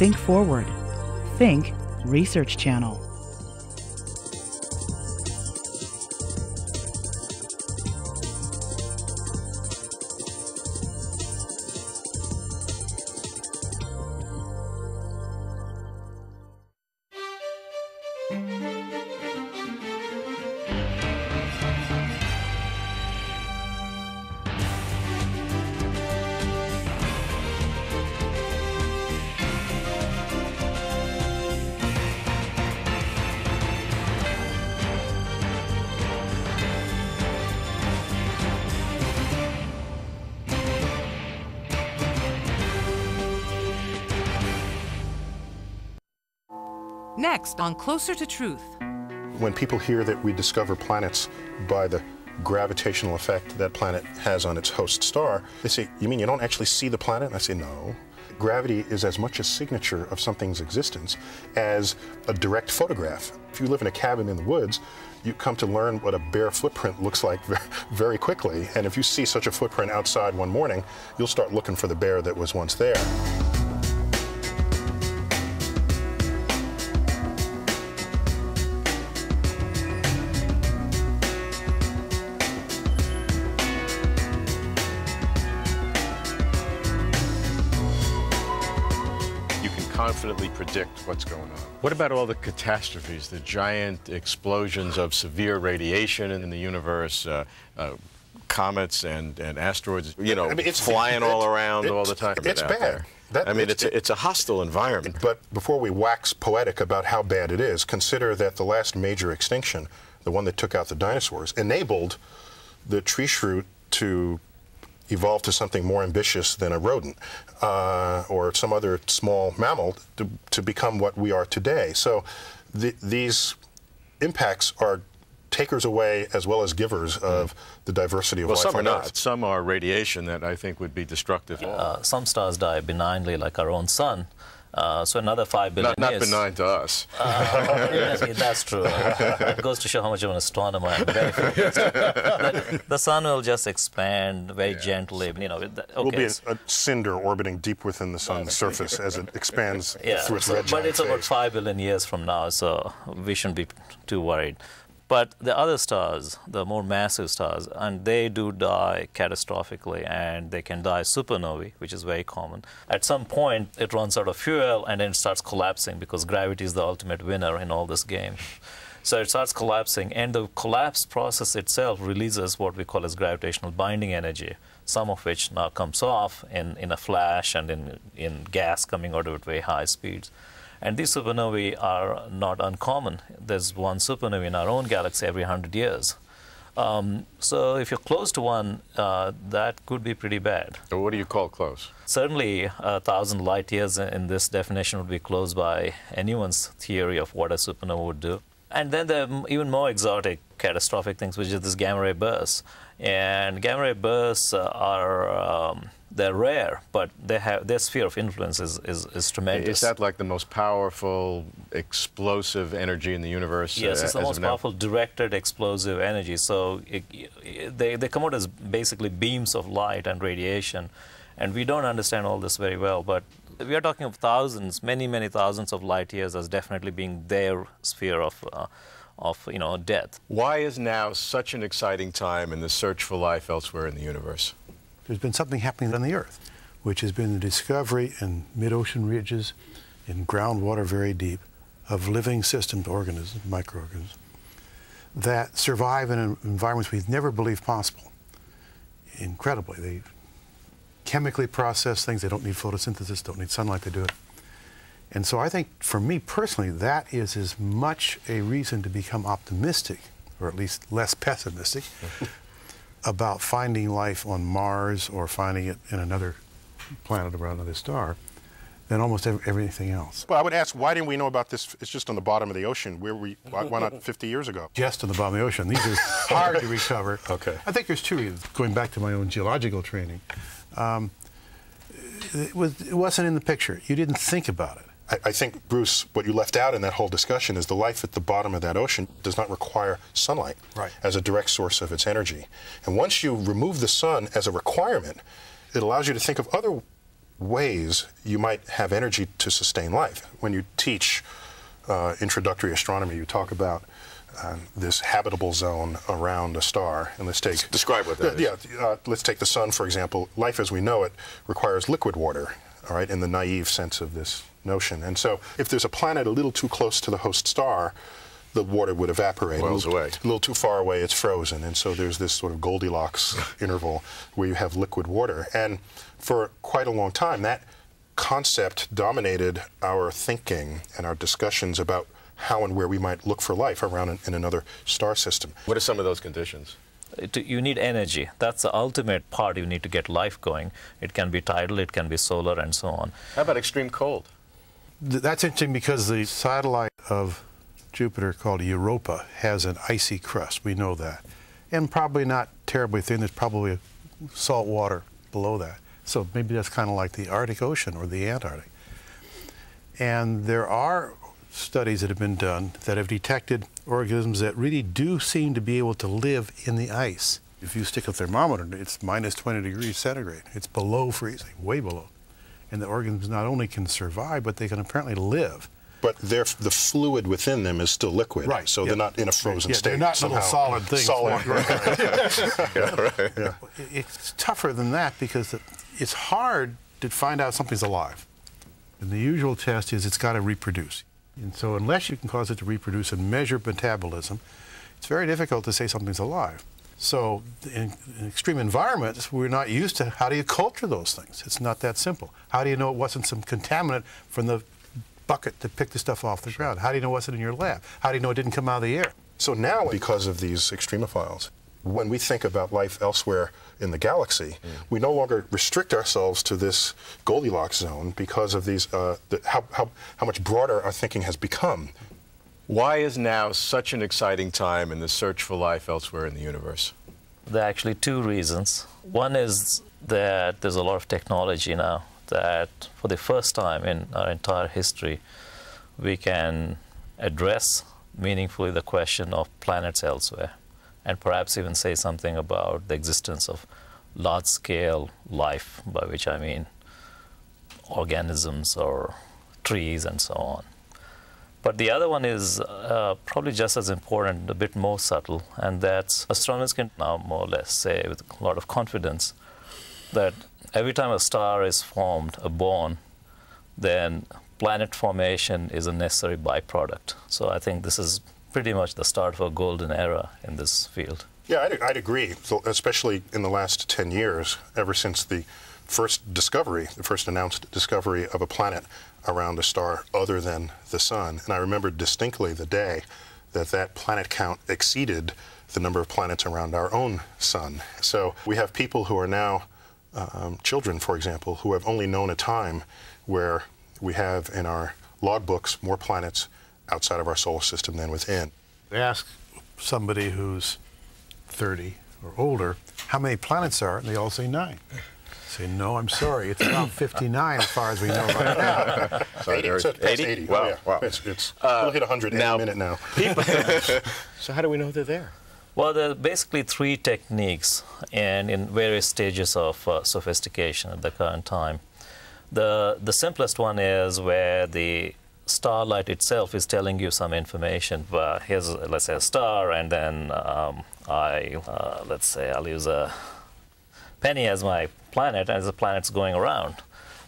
Think forward. Think Research Channel. Next on Closer to Truth. When people hear that we discover planets by the gravitational effect that planet has on its host star, they say, You mean you don't actually see the planet? And I say, No. Gravity is as much a signature of something's existence as a direct photograph. If you live in a cabin in the woods, you come to learn what a bear footprint looks like very quickly. And if you see such a footprint outside one morning, you'll start looking for the bear that was once there. Confidently predict what's going on. What about all the catastrophes, the giant explosions of severe radiation in the universe, uh, uh, comets and, and asteroids, you know, I mean, it's, flying all around all the time? It's bad. That, I mean, it's, it's, a, it's a hostile environment. But before we wax poetic about how bad it is, consider that the last major extinction, the one that took out the dinosaurs, enabled the tree shrew to evolve to something more ambitious than a rodent uh, or some other small mammal to, to become what we are today. So the, these impacts are takers away as well as givers of the diversity of well, life some on are not. Earth. Some are radiation that I think would be destructive. Uh, some stars die benignly, like our own sun. Uh, so another five billion not, not years. benign to us. Uh, yes, that's true. it goes to show how much of an astronomer I am. the, the sun will just expand very yeah. gently. You know, okay. will be a, a, cinder orbiting deep within the sun's surface as it expands yeah, through its so, red But it's phase. about five billion years from now, so we shouldn't be too worried. But the other stars, the more massive stars, and they do die catastrophically, and they can die supernovae, which is very common. At some point, it runs out of fuel, and then it starts collapsing because gravity is the ultimate winner in all this game. So it starts collapsing, and the collapse process itself releases what we call as gravitational binding energy, some of which now comes off in, in a flash and in, in gas coming out of at very high speeds. And these supernovae are not uncommon. There's one supernova in our own galaxy every 100 years. Um, so if you're close to one, uh, that could be pretty bad. So what do you call close? Certainly, a thousand light years in this definition would be close by anyone's theory of what a supernova would do. And then there are even more exotic, catastrophic things, which is this gamma ray bursts. And gamma ray bursts are um, they're rare, but they have their sphere of influence is, is, is, tremendous. Is that like the most powerful explosive energy in the universe? Yes, uh, it's the most powerful directed explosive energy. So it, it, they, they come out as basically beams of light and radiation. And we don't understand all this very well, but we are talking of thousands, many, many thousands of light years as definitely being their sphere of, uh, of you know, death. Why is now such an exciting time in the search for life elsewhere in the universe? There's been something happening on the Earth, which has been the discovery in mid-ocean ridges, in groundwater very deep, of living systems, organisms, microorganisms, that survive in environments we've never believed possible. Incredibly, they chemically process things. They don't need photosynthesis, don't need sunlight to do it. And so I think for me personally, that is as much a reason to become optimistic, or at least less pessimistic, about finding life on Mars or finding it in another planet around another star than almost everything else. Well, I would ask, why didn't we know about this? It's just on the bottom of the ocean. Where we? Why, why not 50 years ago? Just on the bottom of the ocean. These are hard to recover. Okay. I think there's two reasons. Going back to my own geological training, um, it, was, it wasn't in the picture. You didn't think about it. I, think, Bruce, what you left out in that whole discussion is the life at the bottom of that ocean does not require sunlight right. as a direct source of its energy. And once you remove the sun as a requirement, it allows you to think of other ways you might have energy to sustain life. When you teach uh, introductory astronomy, you talk about uh, this habitable zone around a star. And let's take describe what that yeah, yeah uh, let's take the sun for example. Life as we know it requires liquid water. All right, in the naive sense of this notion. And so, if there's a planet a little too close to the host star, the water would evaporate. Miles a little, away. A little too far away, it's frozen. And so there's this sort of Goldilocks interval where you have liquid water. And for quite a long time, that concept dominated our thinking and our discussions about how and where we might look for life around in, in another star system. What are some of those conditions? Uh, you need energy. That's the ultimate part you need to get life going. It can be tidal, it can be solar, and so on. How about extreme cold? That's interesting because the satellite of Jupiter called Europa has an icy crust. We know that. And probably not terribly thin. There's probably salt water below that. So maybe that's kind of like the Arctic Ocean or the Antarctic. And there are studies that have been done that have detected organisms that really do seem to be able to live in the ice. If you stick a thermometer, it's minus 20 degrees centigrade. It's below freezing, way below. And the organisms not only can survive, but they can apparently live. But the fluid within them is still liquid. Right. So yeah. they're not in a frozen yeah, state. They're not somehow. little solid things. Solid. Right. yeah, right. Yeah. It's tougher than that because it's hard to find out something's alive. And the usual test is it's got to reproduce. And so unless you can cause it to reproduce and measure metabolism, it's very difficult to say something's alive. So in, extreme environments, we're not used to how do you culture those things? It's not that simple. How do you know it wasn't some contaminant from the bucket to pick the stuff off the ground? How do you know it wasn't in your lab? How do you know it didn't come out of the air? So now, because of these extremophiles, when we think about life elsewhere in the galaxy, mm. we no longer restrict ourselves to this Goldilocks zone because of these, uh, the, how, how, how much broader our thinking has become. Why is now such an exciting time in the search for life elsewhere in the universe? There are actually two reasons. One is that there's a lot of technology now that, for the first time in our entire history, we can address meaningfully the question of planets elsewhere and perhaps even say something about the existence of large scale life, by which I mean organisms or trees and so on. But the other one is uh, probably just as important, a bit more subtle, and that's astronomers can now more or less say with a lot of confidence that every time a star is formed, a born, then planet formation is a necessary byproduct. So I think this is pretty much the start of a golden era in this field. Yeah, I'd, I'd agree, especially in the last 10 years, ever since the first discovery, the first announced discovery of a planet around a star other than the sun. And I remember distinctly the day that that planet count exceeded the number of planets around our own sun. So we have people who are now um, children, for example, who have only known a time where we have in our logbooks more planets outside of our solar system than within. They ask somebody who's 30 or older how many planets are, and they all say nine. Say, no, I'm sorry, it's about 59 as far as we know right now. so 80, so 80? 80? Wow, oh, yeah. wow. It's, it's uh, we'll hit 100 now, in a minute now. so how do we know they're there? Well, there are basically three techniques, and in various stages of uh, sophistication at the current time. The, the simplest one is where the starlight itself is telling you some information. But here's, let's say, a star, and then um, I, uh, let's say, I'll use a penny as my planet as the planet's going around.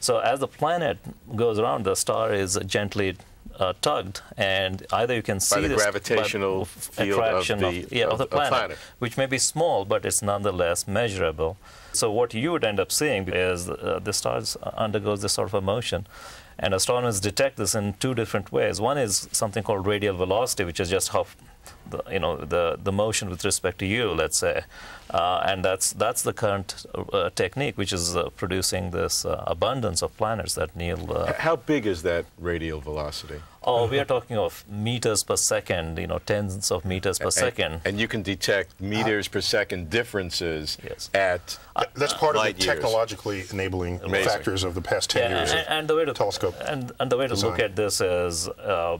So as the planet goes around, the star is gently uh, tugged, and either you can see by the this gravitational field attraction of the, of, yeah, of, of the planet, planet, which may be small, but it's nonetheless measurable. So what you would end up seeing is uh, the star undergoes this sort of a motion. And astronomers detect this in two different ways. One is something called radial velocity, which is just how the, you know the the motion with respect to you, let's say, uh, and that's that's the current uh, technique, which is uh, producing this uh, abundance of planets that Neil. Uh, how big is that radial velocity? Oh, we are talking of meters per second, you know, tens of meters per and, second. And you can detect meters per second differences yes. at That's part of the years. technologically enabling Amazing. factors of the past 10 yeah, years and, and, the way to telescope and, and the way to design. look at this is uh,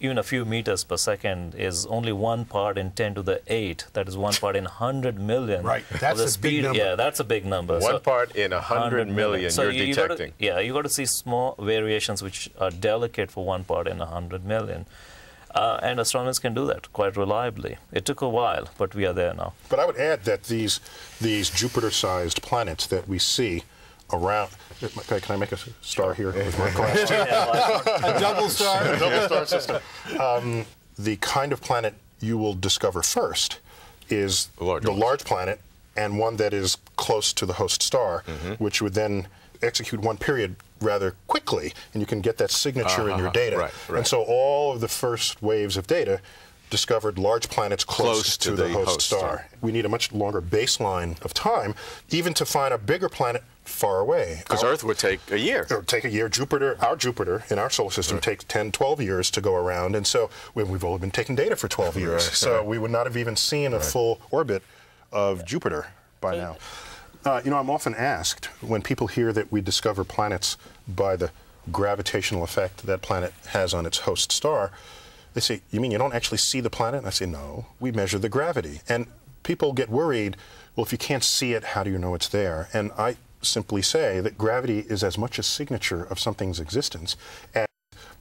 even a few meters per second is only one part in 10 to the 8. That is one part in 100 million. Right. of That's the a big number. Yeah, that's a big number. One So- part in a hundred million So you're you- you gotta- detecting. yeah, you got to see small variations which are delicate for one part in a hundred million. Uh, and astronomers can do that quite reliably. It took a while, but we are there now. But I would add that these these Jupiter-sized planets that we see around. Can can I make a star here with my glass? a double star. double star system. Um, the kind of planet you will discover first is The large the ones. large planet and one that is close to the host star, Mm-hmm. which would then execute one period rather quickly, and you can get that signature in your Uh-huh. data. Right, right. And so all of the first waves of data discovered large planets close, Close to the, the host, host star. star. We need a much longer baseline of time, even to find a bigger planet far away. Because Earth would take a year. it would take a year. Jupiter, our Jupiter in our solar system takes 10, 12 years to go around. And so we- we've only been taking data for 12 years. Right, so right. we would not have even seen a full orbit of Jupiter by now. Uh, you know, I'm often asked when people hear that we discover planets by the gravitational effect that planet has on its host star, they say, You mean you don't actually see the planet? And I say, No, we measure the gravity. And people get worried, Well, if you can't see it, how do you know it's there? And I simply say that gravity is as much a signature of something's existence as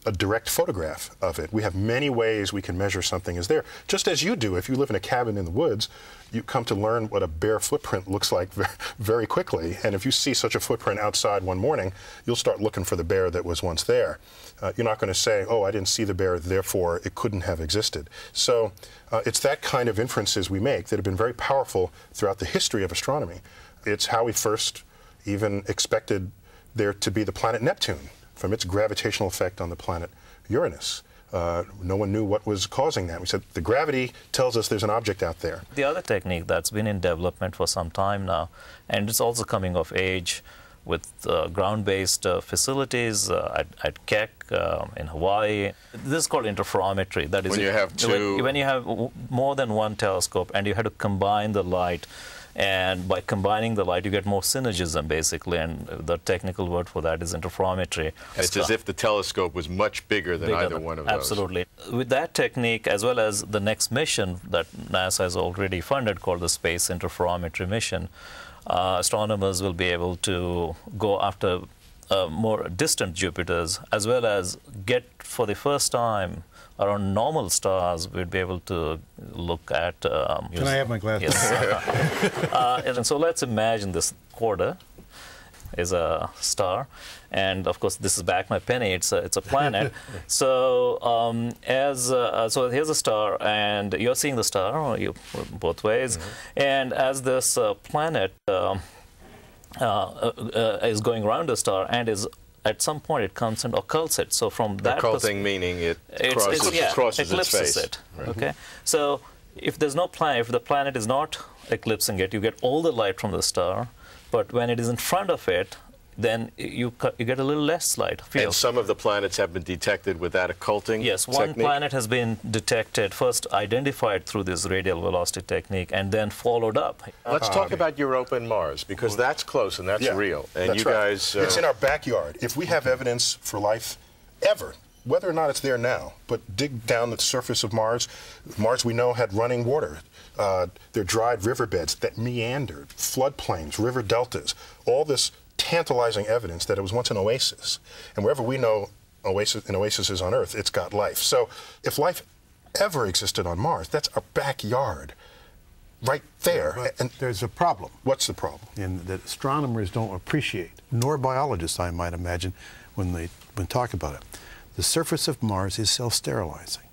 a direct photograph of it. We have many ways we can measure something is there. Just as you do, if you live in a cabin in the woods, you come to learn what a bear footprint looks like very quickly. And if you see such a footprint outside one morning, you'll start looking for the bear that was once there. Uh, you're not going to say, oh, I didn't see the bear, therefore it couldn't have existed. So uh, it's that kind of inferences we make that have been very powerful throughout the history of astronomy. It's how we first even expected there to be the planet Neptune from its gravitational effect on the planet Uranus. Uh, no one knew what was causing that. We said the gravity tells us there's an object out there. The other technique that's been in development for some time now, and it's also coming of age with uh, ground-based uh, facilities uh, at, at Keck um, in Hawaii. This is called interferometry. That is, When you have when- two- when you have more than one telescope and you have to combine the light. And by combining the light, you get more synergism, basically. And the technical word for that is interferometry. It's as if the telescope was much bigger than bigger either than- one of those. Absolutely. With that technique, as well as the next mission that NASA has already funded called the Space Interferometry Mission, uh, astronomers will be able to go after uh, more distant Jupiters, as well as get for the first time around normal stars, we'd be able to look at. Um, Can I have my glasses? Yes. uh, and so let's imagine this quarter is a star, and of course this is back my penny. It's a, it's a planet. so um, as uh, so here's a star, and you're seeing the star you, both ways, and as this uh, planet. Um, uh, uh, uh, is going around the star and is at some point it comes and occults it. So from that Occulting meaning it it's, crosses, it's, yeah, crosses its eclipses face. it. Okay, so if there's no planet, if the planet is not eclipsing it, you get all the light from the star. But when it is in front of it, then you cu- you get a little less light. And some of the planets have been detected with that occulting Yes, one technique? planet has been detected, first identified through this radial velocity technique, and then followed up. Let's talk about Europa and Mars, because that's close and that's Yeah, real. And that's you right. guys... uh, it's in our backyard. If we have evidence for life ever, whether or not it's there now, but dig down the surface of Mars, Mars we know had running water. Uh, there are dried riverbeds that meandered, floodplains, river deltas, all this tantalizing evidence that it was once an oasis. And wherever we know oasis, an oasis is on Earth, it's got life. So if life ever existed on Mars, that's our backyard, right there. But and there's a problem. what's the problem? and that astronomers don't appreciate, nor biologists, I might imagine, when they when talk about it. The surface of Mars is self-sterilizing.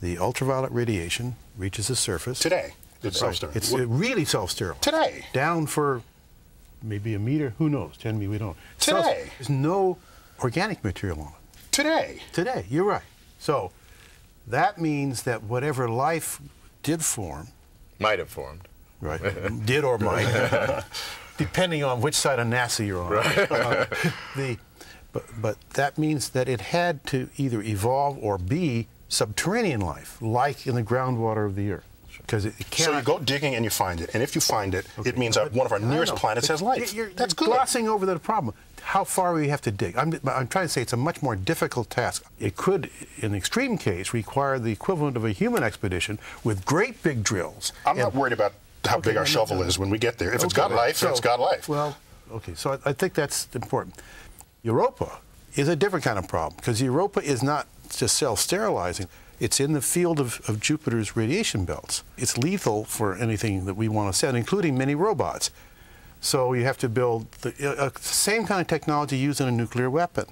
The ultraviolet radiation reaches the surface Today, it's Right. self-sterile. It's really self-sterilizing. Today. Down for maybe a meter. Who knows? Ten meters. We don't. Today. There's no organic material on it. Today. Today, you're right. So that means that whatever life did form, Might have formed. right, did or might, depending on which side of NASA you're on. Uh, the, but, but that means that it had to either evolve or be subterranean life, like in the groundwater of the Earth. Because it So you go digging and you find it, and if you find it, it means that one of our nearest planets has life. You're, That's you're good. glossing over the problem. How far we have to dig? I'm, I'm trying to say it's a much more difficult task. It could, in the extreme case, require the equivalent of a human expedition with great big drills. I'm not worried about how Okay, big our no, shovel no. is when we get there. If it's got life, so- it's got life. Well, okay, so I, I think that's important. Europa is a different kind of problem because Europa is not just self-sterilizing. It's in the field of, of Jupiter's radiation belts. It's lethal for anything that we want to send, including many robots. So you have to build the uh, uh, same kind of technology used in a nuclear weapon,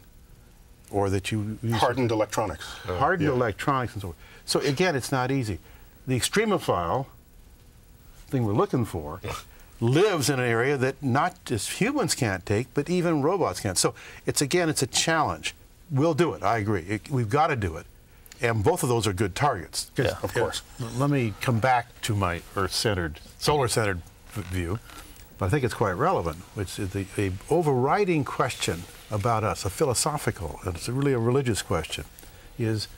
or that you use Hardened electronics. hardened yeah. electronics and so forth. So again, it's not easy. The extremophile thing we're looking for lives in an area that not just humans can't take, but even robots can't. So it's again, it's a challenge. We'll do it. I agree. It- we've got to do it, and both of those are good targets. Yeah. Of course. Let me come back to my Earth-centered, solar-centered view, but I think it's quite relevant. Which is the a overriding question about us, a philosophical, and it's really a religious question, is: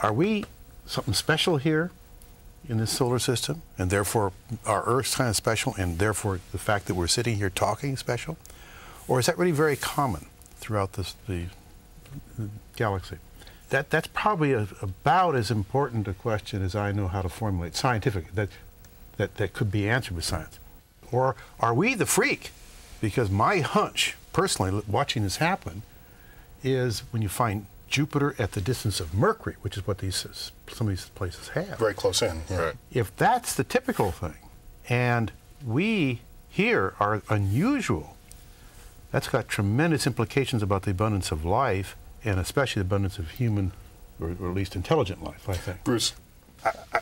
Are we something special here in this solar system, and therefore our Earth's kind of special, and therefore the fact that we're sitting here talking is special, or is that really very common throughout this, the galaxy? That, that's probably a, about as important a question as I know how to formulate scientific, that, that, that could be answered with science. Or are we the freak? Because my hunch, personally, watching this happen, is when you find Jupiter at the distance of Mercury, which is what these some of these places have. Very close in. Yeah. Right. If that's the typical thing, and we here are unusual, that's got tremendous implications about the abundance of life, and especially the abundance of human, or, or at least intelligent life. I think. Bruce, I, I,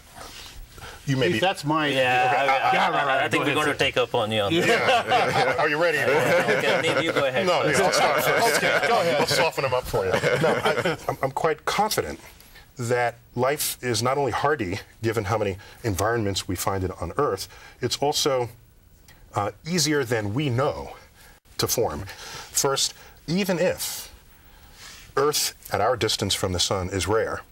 you may be. that's my. Yeah, I, I- Yeah, right, right. I think Go we're going to take up on you on that. Are you ready? Okay, Neil, you go ahead. No, first. yeah, I'll start first. Okay, go ahead. I'll soften them up for you. No, I, I'm, I'm quite confident that life is not only hardy, given how many environments we find it on Earth, it's also uh, easier than we know to form. First, even if Earth at our distance from the sun is rare,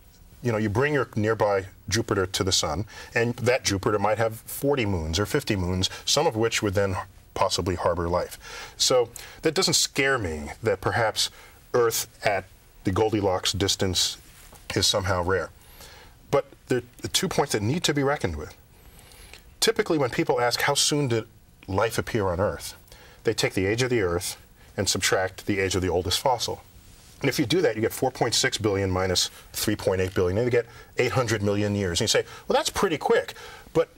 you know, you bring your nearby Jupiter to the sun, and that Jupiter might have 40 moons or 50 moons, some of which would then possibly harbor life. So that doesn't scare me that perhaps Earth at the Goldilocks distance is somehow rare. But there are two points that need to be reckoned with. Typically, when people ask how soon did life appear on Earth, they take the age of the Earth and subtract the age of the oldest fossil. And if you do that, you get 4.6 billion minus 3.8 billion, and you get 800 million years. And you say, well, that's pretty quick. But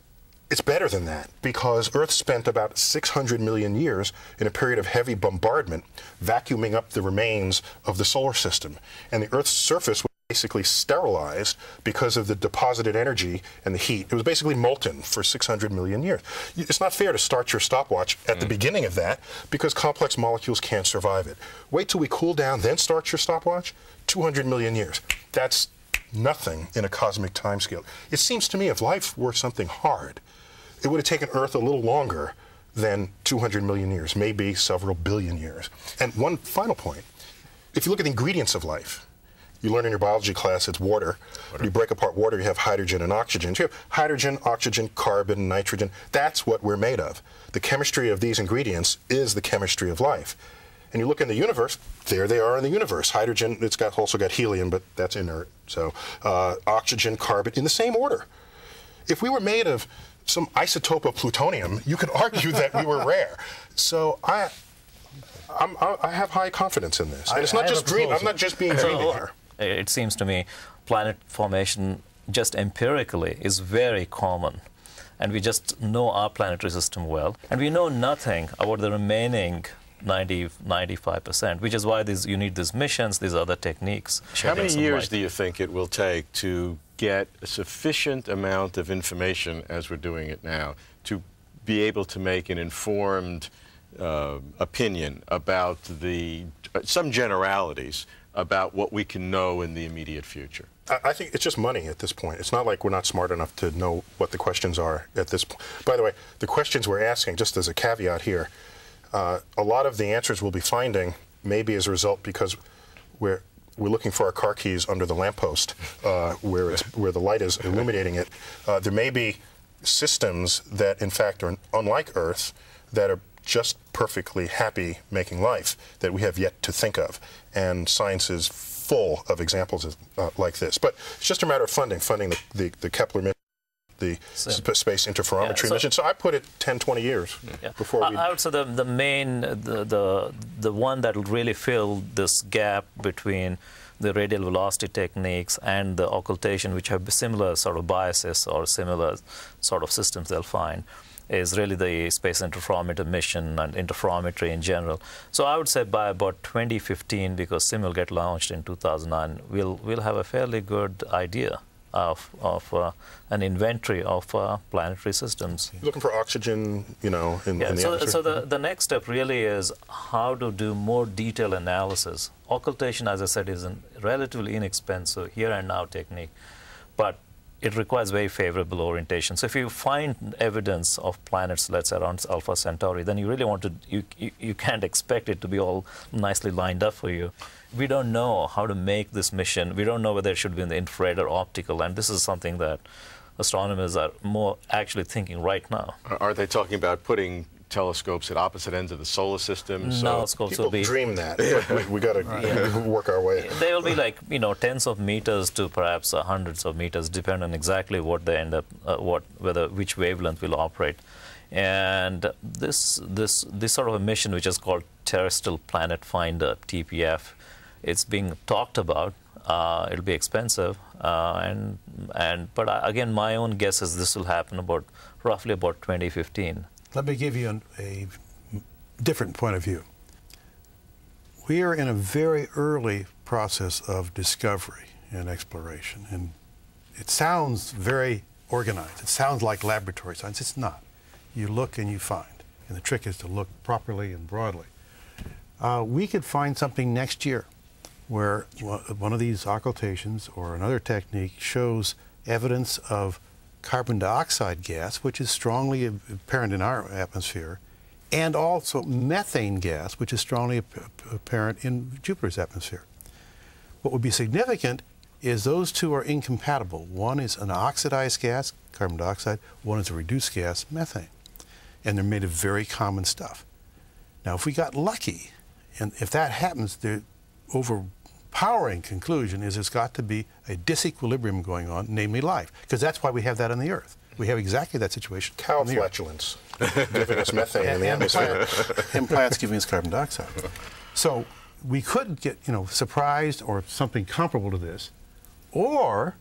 it's better than that because Earth spent about 600 million years in a period of heavy bombardment vacuuming up the remains of the solar system. And the Earth's surface basically sterilized because of the deposited energy and the heat. It was basically molten for 600 million years. It's not fair to start your stopwatch at the mm. beginning of that because complex molecules can't survive it. Wait till we cool down, then start your stopwatch. 200 million years. That's nothing in a cosmic timescale. It seems to me if life were something hard, it would have taken Earth a little longer than 200 million years, maybe several billion years. And one final point if you look at the ingredients of life, you learn in your biology class it's water. When you break apart water, you have hydrogen and oxygen. So you have hydrogen, oxygen, carbon, nitrogen. That's what we're made of. The chemistry of these ingredients is the chemistry of life. And you look in the universe, there they are in the universe. Hydrogen, it's got also got helium, but that's inert. So uh, oxygen, carbon, in the same order. If we were made of some isotope of plutonium, you could argue that we were rare. So I, I'm, I I have high confidence in this. And it's I not have just dream. I'm not just being dreamy here. It seems to me planet formation just empirically is very common. And we just know our planetary system well. And we know nothing about the remaining 90, 95%, which is why these, you need these missions, these other techniques. How many years light. do you think it will take to get a sufficient amount of information, as we're doing it now, to be able to make an informed uh, opinion about the uh, some generalities about what we can know in the immediate future? I think it's just money at this point. It's not like we're not smart enough to know what the questions are at this point. By the way, the questions we're asking, just as a caveat here, uh, a lot of the answers we'll be finding may be as a result because we're we're looking for our car keys under the lamppost uh, where, it's, where the light is illuminating it. Uh, there may be systems that, in fact, are unlike Earth that are just perfectly happy making life that we have yet to think of. And science is full of examples of, uh, like this. But it's just a matter of funding, funding the, the, the Kepler mission the sp space interferometry Yeah, so- mission. So I put it 10, 20 years Yeah. before we. I would say the, the main, the, the, the one that will really fill this gap between the radial velocity techniques and the occultation, which have similar sort of biases or similar sort of systems they'll find, is really the space interferometer mission and interferometry in general. So I would say by about 2015, because SIM will get launched in 2009, we'll, we'll have a fairly good idea of, of uh, an inventory of uh, planetary systems. looking for oxygen, you know, in, Yeah, in the so, atmosphere. so the, the next step really is how to do more detailed analysis. Occultation, as I said, is a relatively inexpensive here and now technique, but it requires very favorable orientation. So if you find evidence of planets, let's say around Alpha Centauri, then you really want to, you, you, you can't expect it to be all nicely lined up for you. We don't know how to make this mission. We don't know whether it should be in the infrared or optical, and this is something that astronomers are more actually thinking right now. Are- Are they talking about putting telescopes at opposite ends of the solar system? So Now scopes People will be dream that, but we, we got to work our way. they will be like you know tens of meters to perhaps uh, hundreds of meters, depending on exactly what they end up, uh, what whether which wavelength will operate. And this this this sort of a mission, which is called Terrestrial Planet Finder (TPF), it's being talked about. Uh, it'll be expensive, uh, and and but I, again, my own guess is this will happen about roughly about 2015. Let me give you an, a different point of view. We are in a very early process of discovery and exploration, and it sounds very organized. It sounds like laboratory science. It's not. You look and you find, and the trick is to look properly and broadly. Uh, we could find something next year where one one of these occultations or another technique shows evidence of carbon dioxide gas, which is strongly apparent in our atmosphere, and also methane gas, which is strongly apparent in Jupiter's atmosphere. What would be significant is those two are incompatible. One is an oxidized gas, carbon dioxide, one is a reduced gas, methane. And they're made of very common stuff. Now, if we got lucky, and if that happens, the overpowering conclusion is there's got to be a disequilibrium going on, namely life, because that's why we have that on the Earth. We have exactly that situation. Cow on the Earth. flatulence, giving us methane in the atmosphere. and plants giving us carbon dioxide. So we could get, you know, surprised or something comparable to this, or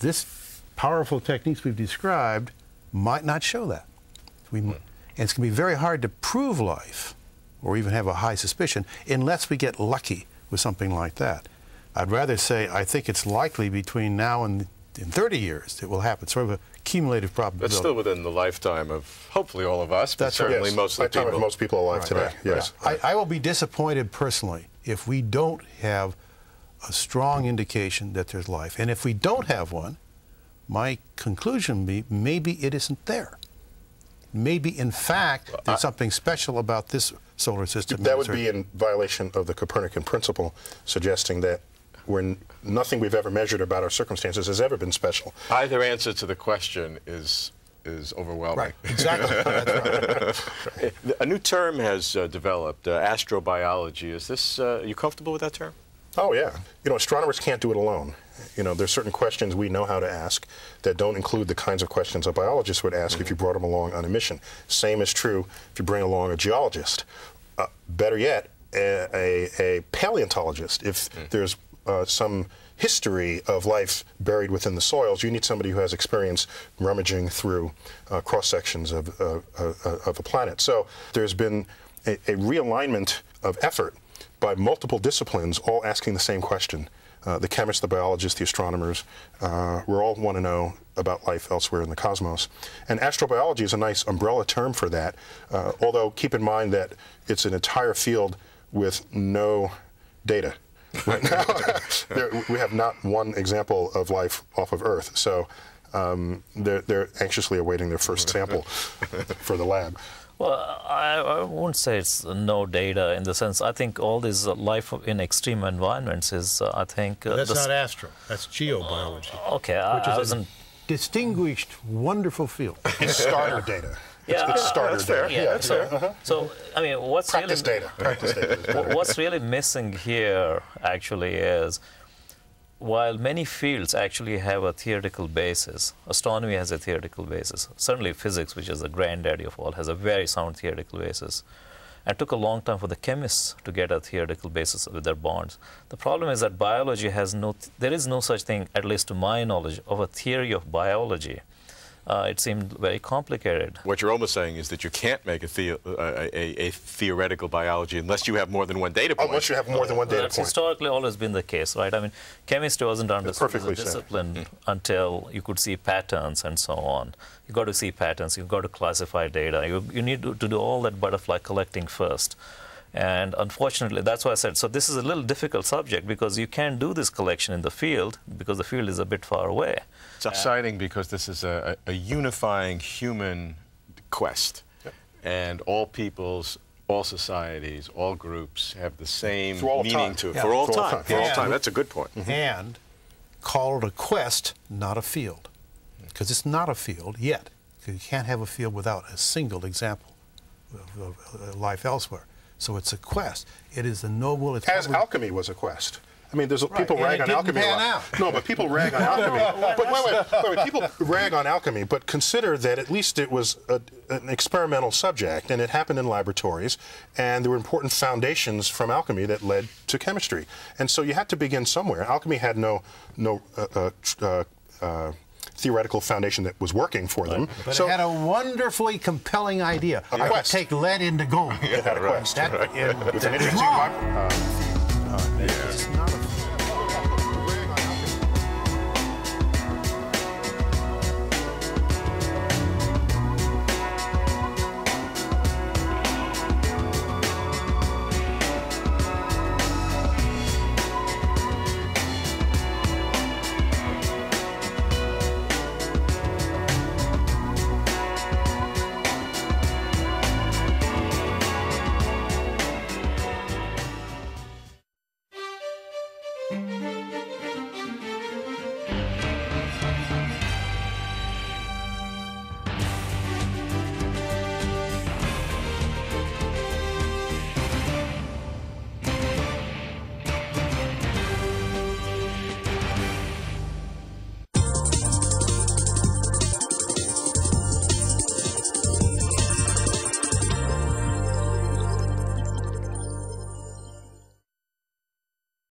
this powerful techniques we've described might not show that. We, and it's going to be very hard to prove life or even have a high suspicion unless we get lucky with something like that. I'd rather say I think it's likely between now and in 30 years it will happen, sort of a cumulative probability. That's still within the lifetime of hopefully all of us, but That's right. certainly Yes, most of the people. most people alive today. Yes. I, I will be disappointed personally if we don't have a strong indication that there's life. And if we don't have one, my conclusion be maybe it isn't there. Maybe, in fact, there's something special about this solar system. That would be in violation of the Copernican principle, suggesting that when nothing we've ever measured about our circumstances has ever been special. Either answer to the question is is overwhelming. Right, exactly. That's right. A new term has uh, developed, uh, astrobiology. Is this? Uh, are you comfortable with that term? Oh, yeah. You know, astronomers can't do it alone. You know, there's certain questions we know how to ask that don't include the kinds of questions a biologist would ask if you brought them along on a mission. Same is true if you bring along a geologist. Uh, better yet, a, a, a paleontologist. If there's uh, some history of life buried within the soils, you need somebody who has experience rummaging through uh, cross sections of, uh, uh, of a planet. So there's been a, a realignment of effort by multiple disciplines, all asking the same question. Uh, the chemists, the biologists, the astronomers, uh, we all want to know about life elsewhere in the cosmos. And astrobiology is a nice umbrella term for that, uh, although keep in mind that it's an entire field with no data. Right now, there, we have not one example of life off of Earth. So um, they're, they're anxiously awaiting their first sample for the lab. Well, I, I won't say it's no data in the sense. I think all this uh, life in extreme environments is, uh, I think. Uh, That's not astro. That's geobiology. Okay, I, Which I is wasn't. a distinguished, wonderful field. It's starter data. Yeah, it's, it's starter that's fair. data. Yeah, it's so, fair. Uh-huh. so I mean, what's Practice really data. Practice data. is better. Wh- What's really missing here actually is while many fields actually have a theoretical basis, astronomy has a theoretical basis. Certainly, physics, which is the granddaddy of all, has a very sound theoretical basis. It took a long time for the chemists to get a theoretical basis with their bonds. The problem is that biology has no, there is no such thing, at least to my knowledge, of a theory of biology. Uh, it seemed very complicated. What you're almost saying is that you can't make a, theo- uh, a, a theoretical biology unless you have more than one data point. Unless you have more than one data That's point. historically always been the case, right? I mean, chemistry wasn't understood as a perfectly said. discipline until you could see patterns and so on. You've got to see patterns. You've got to classify data. You, you need to, to do all that butterfly collecting first. And unfortunately, that's why I said, so this is a little difficult subject because you can't do this collection in the field because the field is a bit far away. It's exciting because this is a, a, a unifying human quest. And all peoples, all societies, all groups have the same all meaning time. to it. Yeah, For all for all time. time. For all time. That's a good point. Mm-hmm. and call it a quest, not a field. Because it's not a field yet. you can't have a field without a single example of, of, of life elsewhere. So it's a quest. It is a noble. It's As alchemy was a quest. I mean, there's people and rag on alchemy a lot. out. No, but people rag on alchemy. but wait, wait, wait, wait. People rag on alchemy, but consider that at least it was a, an experimental subject, and it happened in laboratories, and there were important foundations from alchemy that led to chemistry. And so you had to begin somewhere. Alchemy had no no uh, uh, uh, uh, theoretical foundation that was working for them. But so it had a wonderfully compelling idea. A I could quest. take lead into gold. it had a quest. That, and With an interesting wrong. mi- uh, It's not a